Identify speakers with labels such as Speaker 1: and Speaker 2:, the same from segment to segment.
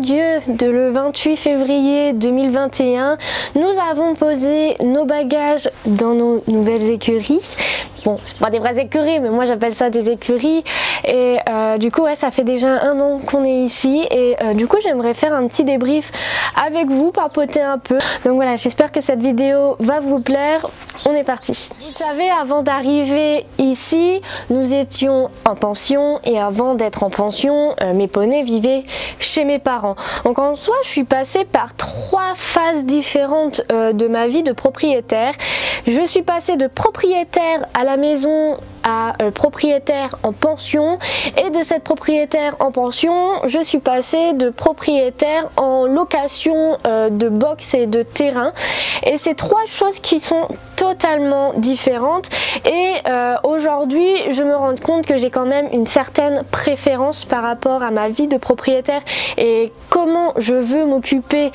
Speaker 1: Dieu de le 28 février 2021, nous avons posé nos bagages dans nos nouvelles écuries. Bon, c'est pas des vraies écuries, mais moi j'appelle ça des écuries. Et euh, du coup, ouais, ça fait déjà un an qu'on est ici. Et euh, du coup, j'aimerais faire un petit débrief avec vous, papoter un peu. Donc voilà, j'espère que cette vidéo va vous plaire. On est parti. Vous savez, avant d'arriver ici, nous étions en pension. Et avant d'être en pension, euh, mes poneys vivaient chez mes parents. Donc en soi, je suis passée par trois phases différentes de ma vie de propriétaire. Je suis passée de propriétaire à la maison à euh, propriétaire en pension. Et de cette propriétaire en pension je suis passée de propriétaire en location euh, de box et de terrain. Et c'est trois choses qui sont totalement différentes. Et euh, aujourd'hui je me rends compte que j'ai quand même une certaine préférence par rapport à ma vie de propriétaire et comment je veux m'occuper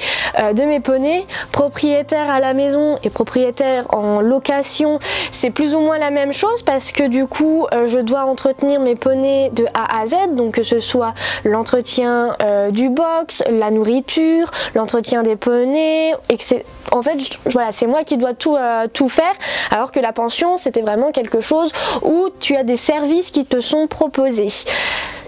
Speaker 1: de mes poneys. Propriétaire à la maison et propriétaire en location c'est plus ou moins la même chose parce que du coup euh, je dois entretenir mes poneys de A à Z donc que ce soit l'entretien euh, du box, la nourriture, l'entretien des poneys, etc. En fait voilà c'est moi qui dois tout, euh, tout faire alors que la pension c'était vraiment quelque chose où tu as des services qui te sont proposés.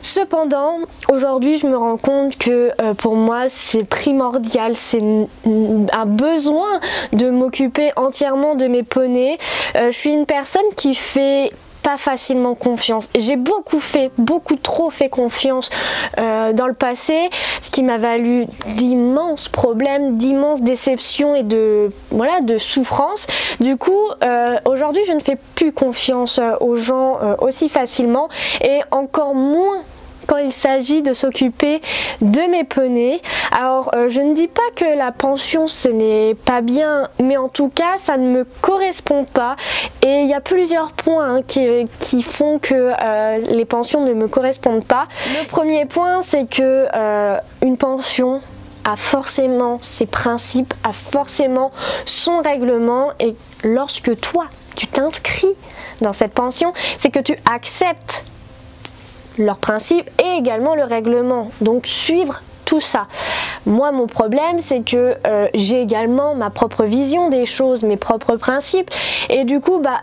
Speaker 1: Cependant, aujourd'hui, je me rends compte que pour moi, c'est primordial, c'est un besoin de m'occuper entièrement de mes poneys. je suis une personne qui fait pas facilement confiance. J'ai beaucoup fait, beaucoup trop fait confiance euh, dans le passé, ce qui m'a valu d'immenses problèmes, d'immenses déceptions et de voilà de souffrances. Du coup, euh, aujourd'hui, je ne fais plus confiance euh, aux gens aussi facilement et encore moins quand il s'agit de s'occuper de mes poneys. Alors euh, je ne dis pas que la pension ce n'est pas bien, mais en tout cas ça ne me correspond pas et il y a plusieurs points hein, qui, font que euh, les pensions ne me correspondent pas. Le premier point c'est que euh, une pension a forcément ses principes, a forcément son règlement et lorsque toi tu t'inscris dans cette pension, c'est que tu acceptes leurs principes et également le règlement. Donc suivre tout ça. Moi, mon problème, c'est que euh, j'ai également ma propre vision des choses, mes propres principes. Et du coup, bah,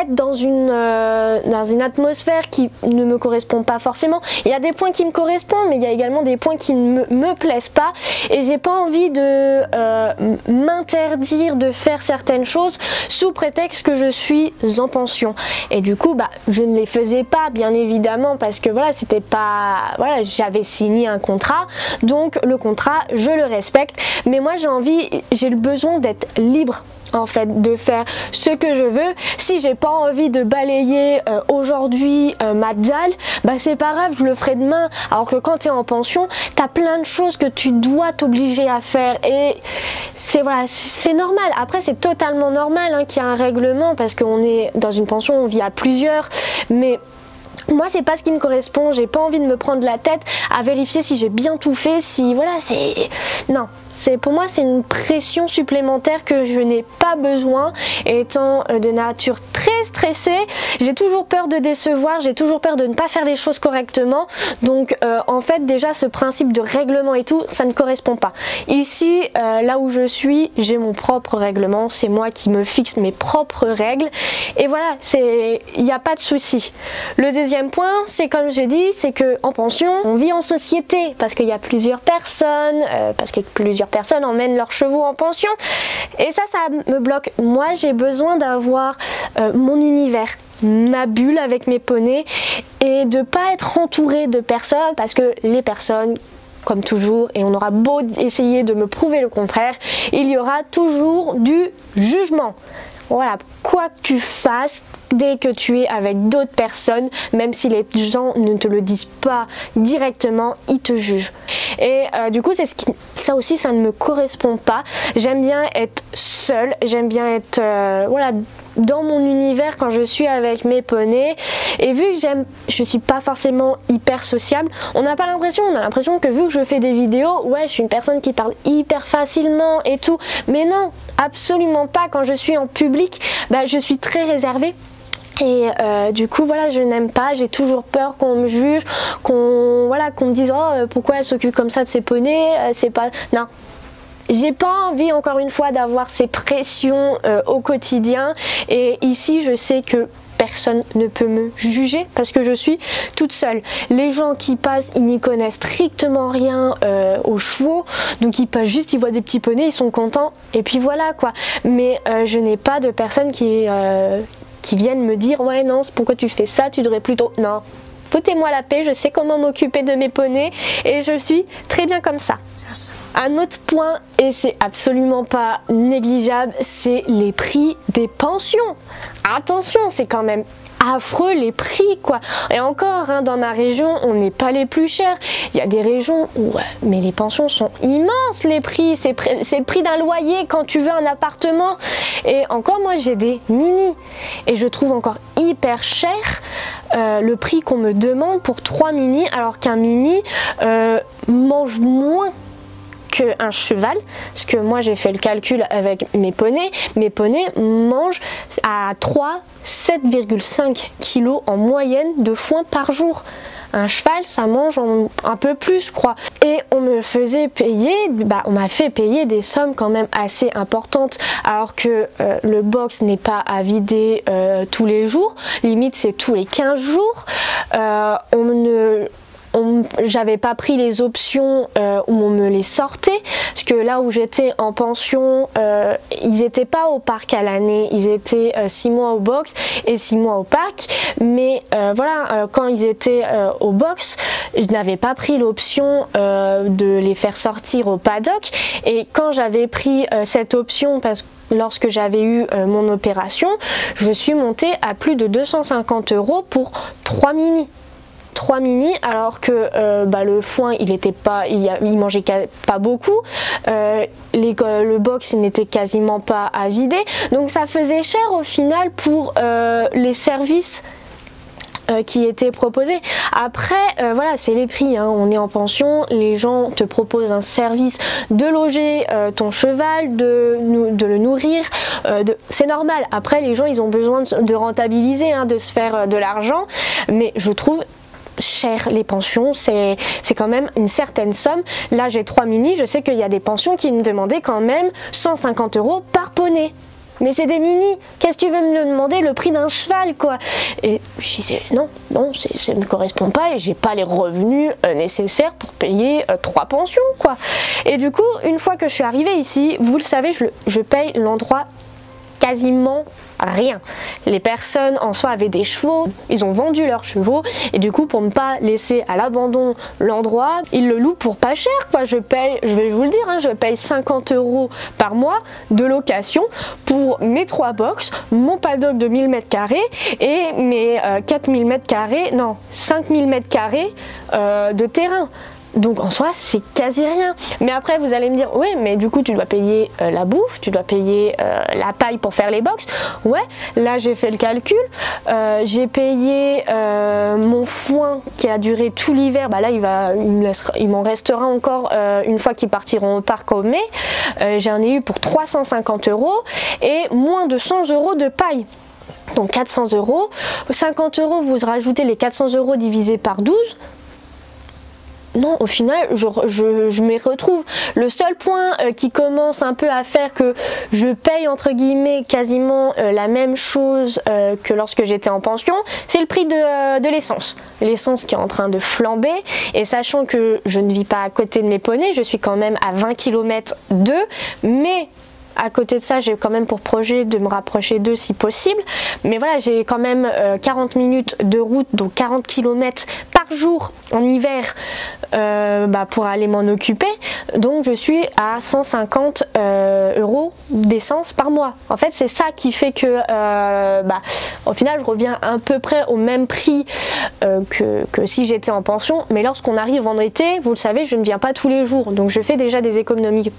Speaker 1: être dans une, euh, dans une atmosphère qui ne me correspond pas forcément. Il y a des points qui me correspondent, mais il y a également des points qui ne me, plaisent pas. Et j'ai pas envie de euh, m'interdire de faire certaines choses sous prétexte que je suis en pension. Et du coup, bah, je ne les faisais pas, bien évidemment, parce que voilà, c'était pas. Voilà, j'avais signé un contrat, donc le contrat, je le respecte. Mais moi, j'ai envie, j'ai le besoin d'être libre en fait de faire ce que je veux. Si j'ai pas envie de balayer euh, aujourd'hui euh, ma dalle bah c'est pas grave je le ferai demain. Alors que quand tu es en pension tu as plein de choses que tu dois t'obliger à faire. Et c'est voilà c'est normal. Après c'est totalement normal hein, qu'il y ait un règlement parce qu'on est dans une pension on vit à plusieurs. Mais moi c'est pas ce qui me correspond, j'ai pas envie de me prendre la tête à vérifier si j'ai bien tout fait, si voilà c'est... Non, c'est pour moi c'est une pression supplémentaire que je n'ai pas besoin. Étant euh, de nature très stressée j'ai toujours peur de décevoir j'ai toujours peur de ne pas faire les choses correctement. Donc euh, en fait déjà ce principe de règlement et tout ça ne correspond pas. Ici euh, là où je suis j'ai mon propre règlement. C'est moi qui me fixe mes propres règles. Et voilà c'est il n'y a pas de souci. Le deuxième point c'est comme j'ai dit c'est que en pension on vit en société parce qu'il y a plusieurs personnes parce que plusieurs personnes emmènent leurs chevaux en pension. Et ça, ça me bloque. Moi, j'ai besoin d'avoir euh, mon univers ma bulle avec mes poneys et de pas être entourée de personnes parce que les personnes comme toujours, et on aura beau essayer de me prouver le contraire, il y aura toujours du jugement. Voilà, quoi que tu fasses, dès que tu es avec d'autres personnes, même si les gens ne te le disent pas directement, ils te jugent. Et euh, du coup, c'est ce ça aussi, ça ne me correspond pas. J'aime bien être seule, j'aime bien être, euh, voilà, dans mon univers quand je suis avec mes poneys. Et vu que j'aime je suis pas forcément hyper sociable on n'a pas l'impression. On a l'impression que vu que je fais des vidéos ouais je suis une personne qui parle hyper facilement et tout. Mais non absolument pas. Quand je suis en public bah, je suis très réservée. Et euh, du coup, voilà, je n'aime pas, j'ai toujours peur qu'on me juge, qu'on voilà, qu'on me dise oh pourquoi elle s'occupe comme ça de ses poneys, c'est pas non. J'ai pas envie encore une fois d'avoir ces pressions au quotidien et ici je sais que personne ne peut me juger parce que je suis toute seule. Les gens qui passent, ils n'y connaissent strictement rien euh, aux chevaux, donc ils passent juste, ils voient des petits poneys, ils sont contents, et puis voilà quoi. Mais euh, je n'ai pas de personnes qui, euh, qui viennent me dire ouais non, pourquoi tu fais ça, tu devrais plutôt... Non, foutez-moi la paix, je sais comment m'occuper de mes poneys et je suis très bien comme ça. Un autre point, et c'est absolument pas négligeable, c'est les prix des pensions. Attention, c'est quand même affreux les prix quoi. Et encore, hein, dans ma région, on n'est pas les plus chers. Il y a des régions où, mais les pensions sont immenses, les prix. C'est le prix d'un loyer quand tu veux un appartement. Et encore, moi, j'ai des mini. Et je trouve encore hyper cher euh, le prix qu'on me demande pour 3 mini, alors qu'un mini euh, mange moins qu'un cheval, parce que moi j'ai fait le calcul avec mes poneys, mes poneys mangent à 3, 7,5 kg en moyenne de foin par jour. Un cheval, ça mange un peu plus, je crois. Et on me faisait payer, bah, on m'a fait payer des sommes quand même assez importantes, alors que euh, le box n'est pas à vider euh, tous les jours. Limite, c'est tous les 15 jours. Euh, on ne j'avais pas pris les options euh, où on me les sortait parce que là où j'étais en pension euh, ils n'étaient pas au parc à l'année ils étaient 6 euh, mois au box et 6 mois au parc mais voilà quand ils étaient au box je n'avais pas pris l'option de les faire sortir au paddock et quand j'avais pris cette option parce que lorsque j'avais eu mon opération, je suis montée à plus de 250 euros pour 3 mini. 3 mini alors que euh, bah, le foin il était pas il, mangeait pas beaucoup euh, le box il n'était quasiment pas à vider donc ça faisait cher au final pour euh, les services qui étaient proposés. Après, voilà, c'est les prix. Hein. On est en pension, les gens te proposent un service de loger ton cheval, de, de le nourrir. C'est normal. Après, les gens, ils ont besoin de, rentabiliser, hein, de se faire de l'argent. Mais je trouve cher les pensions, c'est quand même une certaine somme. Là j'ai trois mini, je sais qu'il y a des pensions qui me demandaient quand même 150 euros par poney. Mais c'est des mini, qu'est-ce que tu veux me demander le prix d'un cheval quoi? Et je disais non, non, ça ne me correspond pas et j'ai pas les revenus euh, nécessaires pour payer euh, trois pensions quoi. Et du coup, une fois que je suis arrivée ici, vous le savez, je, je paye l'endroit quasiment rien. Les personnes en soi avaient des chevaux, ils ont vendu leurs chevaux et du coup pour ne pas laisser à l'abandon l'endroit, ils le louent pour pas cher. Quoi. Je paye, je vais vous le dire, hein, je paye 50 euros par mois de location pour mes trois box, mon paddock de 1000 mètres carrés et mes 4000 euh, mètres carrés, non 5000 mètres carrés euh, de terrain. Donc en soi, c'est quasi rien. Mais après, vous allez me dire, oui, mais du coup, tu dois payer euh, la bouffe, tu dois payer euh, la paille pour faire les box. Ouais, là, j'ai fait le calcul. Euh, j'ai payé mon foin qui a duré tout l'hiver. Bah là, il, il m'en restera encore une fois qu'ils partiront au parc au mai. J'en ai eu pour 350 euros et moins de 100 euros de paille donc 400 euros. 50 euros, vous rajoutez les 400 euros divisé par 12, non, au final, je, m'y retrouve. Le seul point euh, qui commence un peu à faire que je paye entre guillemets quasiment euh, la même chose euh, que lorsque j'étais en pension, c'est le prix de, de l'essence. L'essence qui est en train de flamber et sachant que je ne vis pas à côté de mes poneys, je suis quand même à 20 km d'eux, mais à côté de ça, j'ai quand même pour projet de me rapprocher d'eux si possible. Mais voilà, j'ai quand même 40 minutes de route, donc 40 km par jour en hiver euh, bah, pour aller m'en occuper. Donc je suis à 150 euh, euros d'essence par mois. En fait, c'est ça qui fait que euh, bah, au final, je reviens à peu près au même prix que, que, si j'étais en pension. Mais lorsqu'on arrive en été, vous le savez, je ne viens pas tous les jours. Donc je fais déjà des économies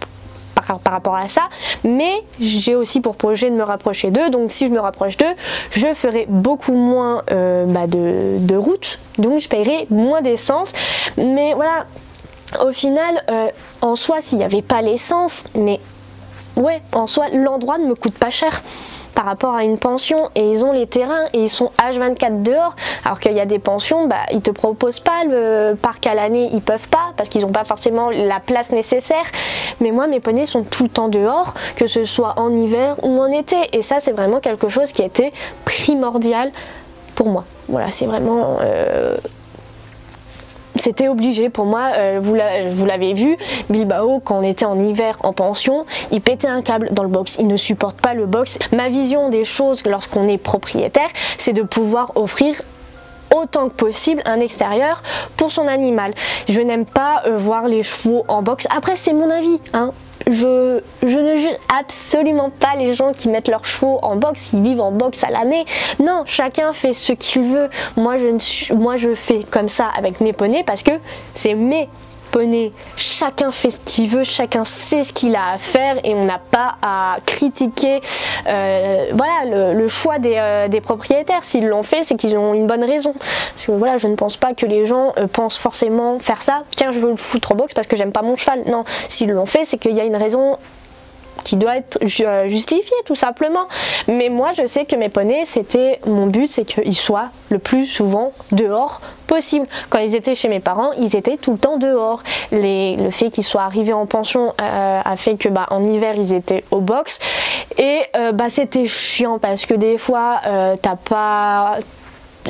Speaker 1: par, rapport à ça, mais j'ai aussi pour projet de me rapprocher d'eux, donc si je me rapproche d'eux, je ferai beaucoup moins euh, bah, de, de, route, donc je paierai moins d'essence, mais voilà, au final, euh, en soi, s'il n'y avait pas l'essence, mais ouais, en soi, l'endroit ne me coûte pas cher par rapport à une pension et ils ont les terrains et ils sont H24 dehors alors qu'il y a des pensions, bah, ils te proposent pas le parc à l'année, ils peuvent pas parce qu'ils n'ont pas forcément la place nécessaire. Mais moi mes poneys sont tout le temps dehors, que ce soit en hiver ou en été et ça c'est vraiment quelque chose qui a été primordial pour moi. Voilà, c'est vraiment... Euh, c'était obligé pour moi, euh, vous l'avez vu, Bilbao quand on était en hiver en pension, il pétait un câble dans le box, il ne supporte pas le box. Ma vision des choses lorsqu'on est propriétaire, c'est de pouvoir offrir autant que possible un extérieur pour son animal. Je n'aime pas euh, voir les chevaux en box. Après c'est mon avis, hein. Je, ne juge absolument pas les gens qui mettent leurs chevaux en boxe, qui vivent en boxe à l'année. Non, chacun fait ce qu'il veut. Moi je, moi, je fais comme ça avec mes poneys parce que c'est mes chacun fait ce qu'il veut, chacun sait ce qu'il a à faire et on n'a pas à critiquer euh, voilà, le, choix euh, des, propriétaires. S'ils l'ont fait, c'est qu'ils ont une bonne raison. Voilà, je ne pense pas que les gens euh, pensent forcément faire ça. Tiens, je veux le foutre au box parce que j'aime pas mon cheval. Non, s'ils l'ont fait, c'est qu'il y a une raison qui doit être justifié tout simplement. Mais moi je sais que mes poneys, c'était mon but, c'est qu'ils soient le plus souvent dehors possible. Quand ils étaient chez mes parents, ils étaient tout le temps dehors. le fait qu'ils soient arrivés en pension euh, a fait que bah, en hiver ils étaient au box et euh, bah, c'était chiant parce que des fois euh, t'as pas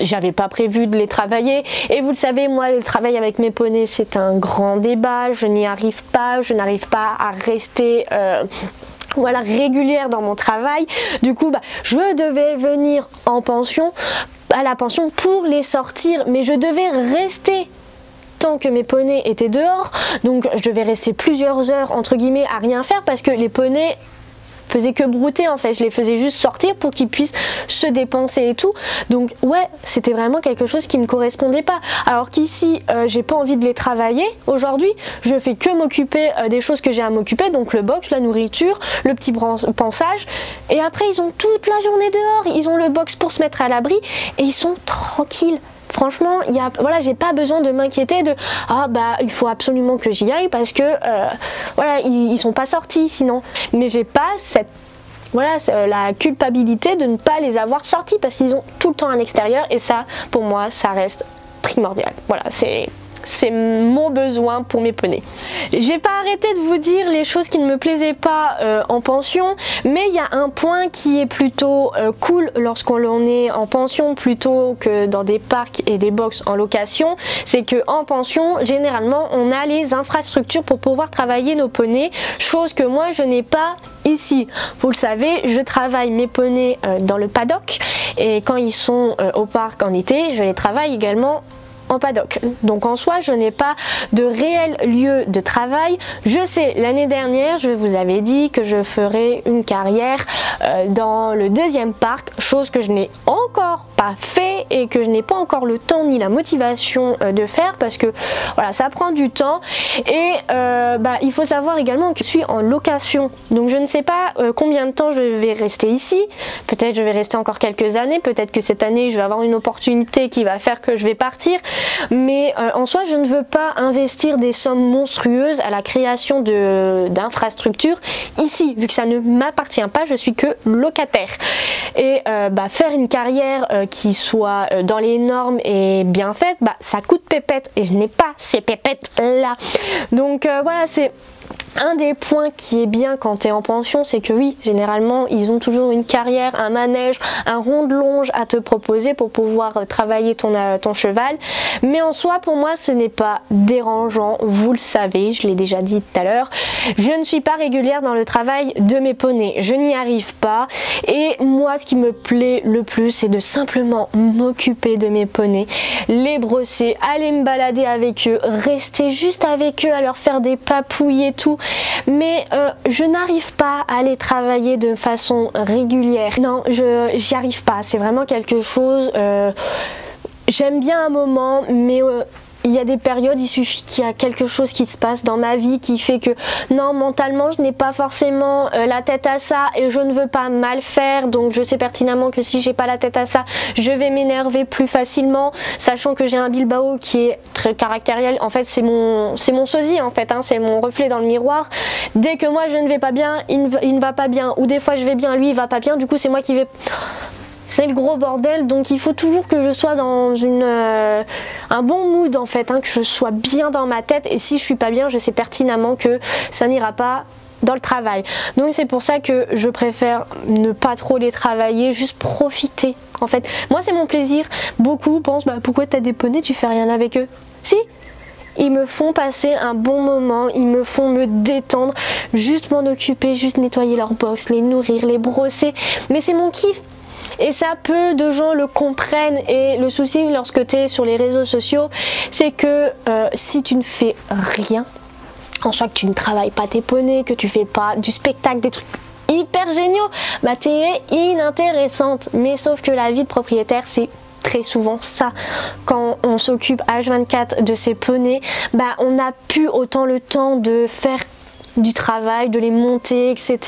Speaker 1: j'avais pas prévu de les travailler. Et vous le savez moi le travail avec mes poneys c'est un grand débat. Je n'y arrive pas. Je n'arrive pas à rester euh, voilà régulière dans mon travail. Du coup bah, je devais venir en pension à la pension pour les sortir. Mais je devais rester tant que mes poneys étaient dehors. Donc je devais rester plusieurs heures entre guillemets à rien faire parce que les poneys faisais que brouter en fait, je les faisais juste sortir pour qu'ils puissent se dépenser et tout. Donc ouais, c'était vraiment quelque chose qui me correspondait pas. Alors qu'ici, euh, j'ai pas envie de les travailler aujourd'hui, je fais que m'occuper euh, des choses que j'ai à m'occuper, donc le box, la nourriture, le petit pensage. Et après, ils ont toute la journée dehors, ils ont le box pour se mettre à l'abri et ils sont tranquilles franchement, y a, j'ai pas besoin de m'inquiéter de ah bah il faut absolument que j'y aille parce que euh, voilà, ils, sont pas sortis sinon. Mais j'ai pas cette voilà, la culpabilité de ne pas les avoir sortis parce qu'ils ont tout le temps un extérieur et ça, pour moi, ça reste primordial. Voilà, c'est c'est mon besoin pour mes poneys. J'ai pas arrêté de vous dire les choses qui ne me plaisaient pas euh, en pension, mais il y a un point qui est plutôt euh, cool lorsqu'on est en pension plutôt que dans des parcs et des box en location, c'est que en pension, généralement, on a les infrastructures pour pouvoir travailler nos poneys, chose que moi je n'ai pas ici. Vous le savez, je travaille mes poneys euh, dans le paddock et quand ils sont au parc en été, je les travaille également Donc en soi, je n'ai pas de réel lieu de travail. Je sais, l'année dernière, je vous avais dit que je ferais une carrière euh, dans le deuxième parc, chose que je n'ai encore fait et que je n'ai pas encore le temps ni la motivation euh, de faire parce que voilà, ça prend du temps et euh, bah, il faut savoir également que je suis en location. Donc je ne sais pas combien de temps je vais rester ici. Peut-être je vais rester encore quelques années, peut-être que cette année je vais avoir une opportunité qui va faire que je vais partir. Mais euh, en soi, je ne veux pas investir des sommes monstrueuses à la création d'infrastructures ici, vu que ça ne m'appartient pas, je suis que locataire. Et euh, bah, faire une carrière euh, qui soit dans les normes et bien faite, bah, ça coûte pépette et je n'ai pas ces pépettes là. Donc voilà, c'est un des points qui est bien quand tu es en pension, c'est que oui, généralement, ils ont toujours une carrière, un manège, un rond de longe à te proposer pour pouvoir euh, travailler ton, euh, ton cheval. Mais en soi, pour moi, ce n'est pas dérangeant. Vous le savez, je l'ai déjà dit tout à l'heure. Je ne suis pas régulière dans le travail de mes poneys. Je n'y arrive pas. Et moi, ce qui me plaît le plus, c'est de simplement m'occuper de mes poneys, les brosser, aller me balader avec eux, rester juste avec eux, à leur faire des papouilles et tout mais euh, je n'arrive pas à aller travailler de façon régulière. Non, je j'y arrive pas. C'est vraiment quelque chose. Euh, j'aime bien un moment, mais euh, il y a des périodes, il suffit qu'il y a quelque chose qui se passe dans ma vie qui fait que non, mentalement, je n'ai pas forcément euh, la tête à ça et je ne veux pas mal faire. Donc je sais pertinemment que si j'ai pas la tête à ça, je vais m'énerver plus facilement, sachant que j'ai un Bilbao qui est très caractériel. En fait, c'est mon, c'est mon sosie en fait, hein, c'est mon reflet dans le miroir. Dès que moi je ne vais pas bien, il ne, il ne va pas bien, ou des fois je vais bien, lui il va pas bien. Du coup, c'est moi qui vais c'est le gros bordel donc il faut toujours que je sois dans une, euh, un bon mood en fait, hein, que je sois bien dans ma tête et si je suis pas bien je sais pertinemment que ça n'ira pas dans le travail. Donc c'est pour ça que je préfère ne pas trop les travailler, juste profiter en fait. Moi c'est mon plaisir, beaucoup pensent bah, pourquoi t'as des poneys, tu fais rien avec eux? Si ils me font passer un bon moment, ils me font me détendre, juste m'en occuper, juste nettoyer leur box, les nourrir, les brosser. Mais c'est mon kiff. Et ça, peu de gens le comprennent. Et le souci lorsque tu es sur les réseaux sociaux, c'est que euh, si tu ne fais rien, en soit que tu ne travailles pas tes poneys, que tu fais pas du spectacle, des trucs hyper géniaux, bah tu es inintéressante. Mais sauf que la vie de propriétaire, c'est très souvent ça. Quand on s'occupe H24 de ses poneys, bah on n'a plus autant le temps de faire du travail, de les monter, etc.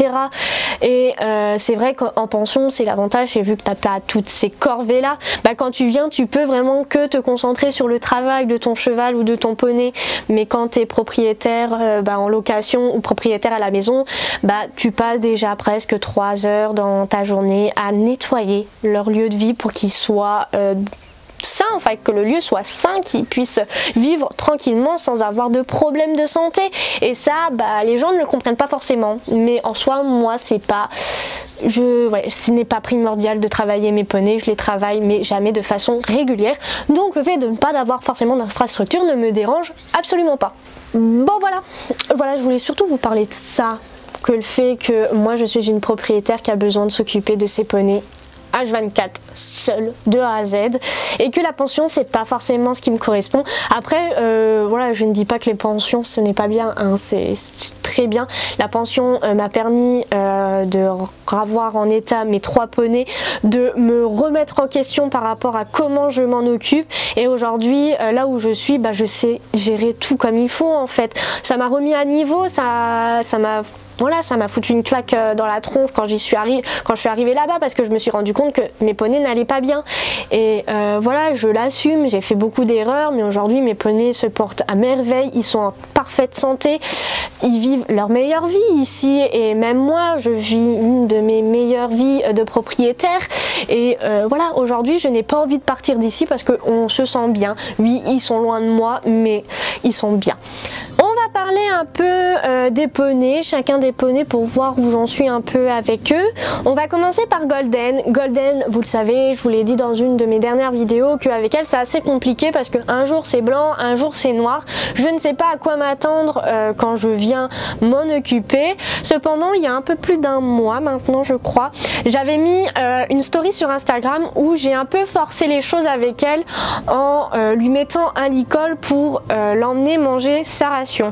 Speaker 1: Et euh, c'est vrai qu'en pension, c'est l'avantage, c'est vu que tu n'as pas toutes ces corvées-là, bah, quand tu viens, tu peux vraiment que te concentrer sur le travail de ton cheval ou de ton poney. Mais quand tu es propriétaire euh, bah, en location ou propriétaire à la maison, bah, tu passes déjà presque 3 heures dans ta journée à nettoyer leur lieu de vie pour qu'ils soient... Euh, sain, en fait, que le lieu soit sain, qu'ils puissent vivre tranquillement sans avoir de problèmes de santé. Et ça, bah, les gens ne le comprennent pas forcément. Mais en soi, moi, c'est pas. Je, ouais, ce n'est pas primordial de travailler mes poneys, je les travaille, mais jamais de façon régulière. Donc le fait de ne pas avoir forcément d'infrastructure ne me dérange absolument pas. Bon voilà, voilà, je voulais surtout vous parler de ça, que le fait que moi je suis une propriétaire qui a besoin de s'occuper de ses poneys H24 seul de A à Z et que la pension c'est pas forcément ce qui me correspond. Après euh, voilà je ne dis pas que les pensions ce n'est pas bien hein, c'est très bien. La pension euh, m'a permis euh, de revoir en état mes trois poneys de me remettre en question par rapport à comment je m'en occupe. Et aujourd'hui là où je suis bah, je sais gérer tout comme il faut en fait. Ça m'a remis à niveau ça ça m'a voilà, ça m'a foutu une claque euh, dans la tronche quand j'y suis arrivée, quand je suis arrivée là-bas parce que je me suis rendu compte que mes poneys n'allaient pas bien. Et euh, voilà, je l'assume, j'ai fait beaucoup d'erreurs, mais aujourd'hui mes poneys se portent à merveille, ils sont en parfaite santé, ils vivent leur meilleure vie ici et même moi, je vis une de mes meilleures vies de propriétaire. Et euh, voilà, aujourd'hui, je n'ai pas envie de partir d'ici parce qu'on se sent bien. Oui, ils sont loin de moi, mais ils sont bien. Parler un peu des poneys, chacun des pour voir où j'en suis un peu avec eux. On va commencer par Golden. Golden, vous le savez, je vous l'ai dit dans une de mes dernières vidéos qu'avec elle c'est assez compliqué parce que un jour c'est blanc, un jour c'est noir. Je ne sais pas à quoi m'attendre euh, quand je viens m'en occuper. Cependant, il y a un peu plus d'un mois maintenant, je crois, j'avais mis euh, une story sur Instagram où j'ai un peu forcé les choses avec elle en euh, lui mettant un licol pour l'emmener manger sa ration.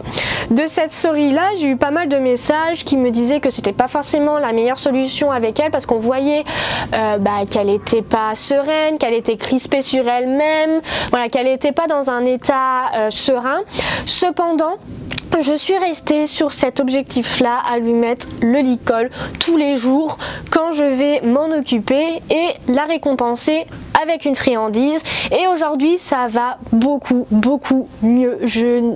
Speaker 1: De cette story là, j'ai eu pas mal de messages qui me disait que c'était pas forcément la meilleure solution avec elle parce qu'on voyait euh, bah, qu'elle était pas sereine, qu'elle était crispée sur elle-même, voilà, qu'elle n'était pas dans un état euh, serein. Cependant, je suis restée sur cet objectif là à lui mettre le licol tous les jours quand je vais m'en occuper et la récompenser avec une friandise. Et aujourd'hui ça va beaucoup beaucoup mieux. Je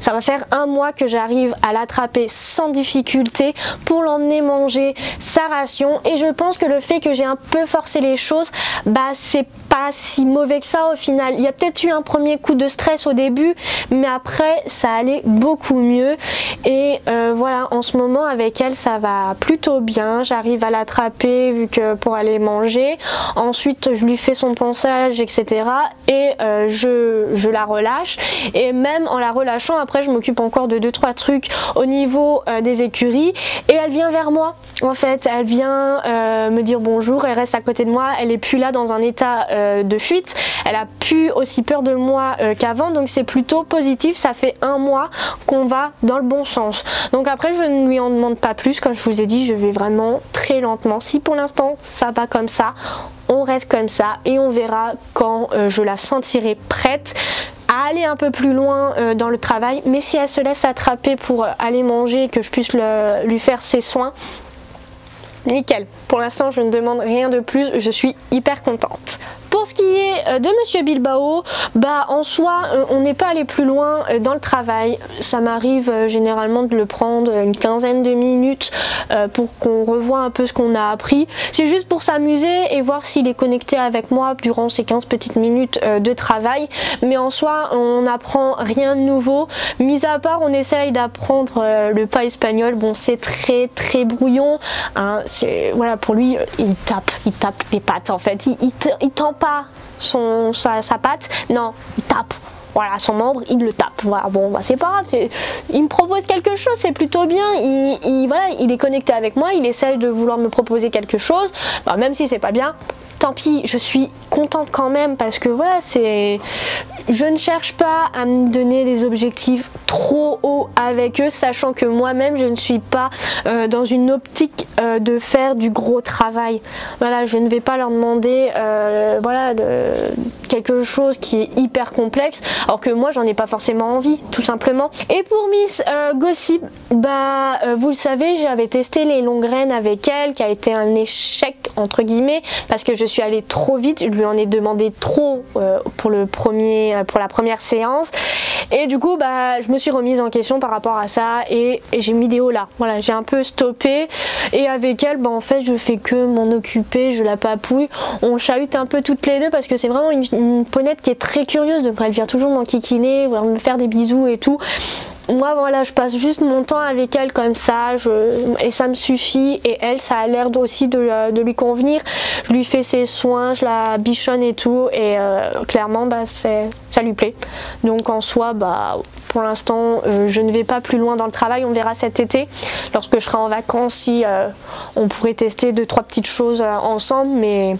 Speaker 1: ça va faire un mois que j'arrive à l'attraper sans difficulté pour l'emmener manger sa ration. Et je pense que le fait que j'ai un peu forcé les choses bah c'est pas si mauvais que ça au final. Il y a peut-être eu un premier coup de stress au début mais après ça allait beaucoup mieux. Et euh, voilà en ce moment avec elle ça va plutôt bien. J'arrive à l'attraper vu que pour aller manger. Ensuite je lui fais son pensage etc et euh, je, je, la relâche. Et même en la relâchant après je m'occupe encore de deux trois trucs au niveau euh, des écuries. Et elle vient vers moi en fait. Elle vient me dire bonjour elle reste à côté de moi. Elle est plus là dans un état de fuite elle a plus aussi peur de moi qu'avant donc c'est plutôt positif ça fait un mois qu'on va dans le bon sens. Donc après je ne lui en demande pas plus, comme je vous ai dit je vais vraiment très lentement. Si pour l'instant ça va comme ça, on reste comme ça et on verra quand euh, je la sentirai prête à aller un peu plus loin euh, dans le travail. Mais si elle se laisse attraper pour aller manger, que je puisse lui faire ses soins, nickel. Pour l'instant, je ne demande rien de plus, je suis hyper contente. Qui est euh, de Monsieur Bilbao, bah en soi euh, on n'est pas allé plus loin euh, dans le travail. Ça m'arrive généralement de le prendre une quinzaine de minutes pour qu'on revoie un peu ce qu'on a appris. C'est juste pour s'amuser et voir s'il est connecté avec moi durant ces 15 petites minutes de travail. Mais en soi on n'apprend rien de nouveau. Mis à part on essaye d'apprendre le pas espagnol. Bon c'est très très brouillon. Hein. Voilà pour lui il tape, des pattes en fait. Il, il, il son, sa, sa patte, non, il tape voilà, son membre, il le tape. Voilà, bon, bah, c'est pas grave. Il me propose quelque chose, c'est plutôt bien. Il, voilà, il est connecté avec moi, il essaye de vouloir me proposer quelque chose. Bah, même si c'est pas bien, tant pis, je suis contente quand même parce que voilà, c'est je ne cherche pas à me donner des objectifs trop hauts avec eux, sachant que moi-même je ne suis pas euh, dans une optique euh, de faire du gros travail. Voilà, je ne vais pas leur demander euh, voilà, quelque chose qui est hyper complexe, alors que moi j'en ai pas forcément envie, tout simplement. Et pour Miss Gossip, bah vous le savez, j'avais testé les longues graines avec elle, qui a été un échec entre guillemets, parce que je suis allée trop vite, je lui en ai demandé trop pour le premier pour la première séance. Et du coup, bah, je me suis remise en question par rapport à ça et, j'ai mis des hauts là. Voilà, j'ai un peu stoppé. Et avec elle, bah, en fait, je fais que m'en occuper, je la papouille. On chahute un peu toutes les deux parce que c'est vraiment une, une, ponette qui est très curieuse. Donc elle vient toujours m'enquiquiner, me faire des bisous et tout moi voilà je passe juste mon temps avec elle comme ça et ça me suffit et elle ça a l'air aussi de, lui convenir. Je lui fais ses soins je la bichonne et tout et euh, clairement bah, ça lui plaît. Donc en soi bah pour l'instant euh, je ne vais pas plus loin dans le travail on verra cet été lorsque je serai en vacances si euh, on pourrait tester deux trois petites choses ensemble mais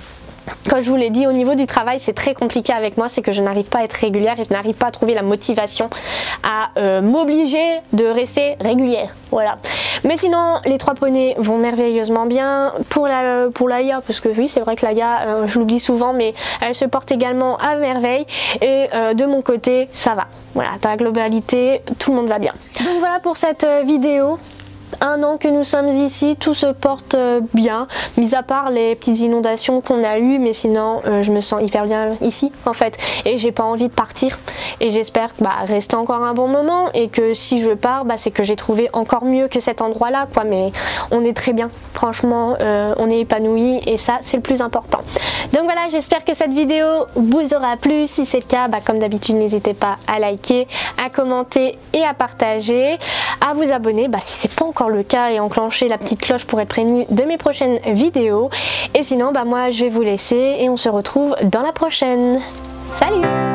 Speaker 1: comme je vous l'ai dit, au niveau du travail, c'est très compliqué avec moi, c'est que je n'arrive pas à être régulière et je n'arrive pas à trouver la motivation à euh, m'obliger de rester régulière. Voilà. Mais sinon, les trois poneys vont merveilleusement bien. Pour la pour l'Aya, parce que oui, c'est vrai que l'Aya, euh, je l'oublie souvent, mais elle se porte également à merveille. Et euh, de mon côté, ça va. Voilà, dans la globalité, tout le monde va bien. Donc voilà pour cette vidéo un an que nous sommes ici, tout se porte euh, bien, mis à part les petites inondations qu'on a eues, mais sinon euh, je me sens hyper bien ici en fait. Et j'ai pas envie de partir. Et j'espère bah, rester encore un bon moment et que si je pars bah, c'est que j'ai trouvé encore mieux que cet endroit là quoi. Mais on est très bien. Franchement euh, on est épanoui et ça c'est le plus important. Donc voilà j'espère que cette vidéo vous aura plu. Si c'est le cas bah, comme d'habitude n'hésitez pas à liker à commenter et à partager à vous abonner si c'est pas le cas et enclencher la petite cloche pour être prévenu de mes prochaines vidéos. Et sinon, bah moi je vais vous laisser et on se retrouve dans la prochaine. Salut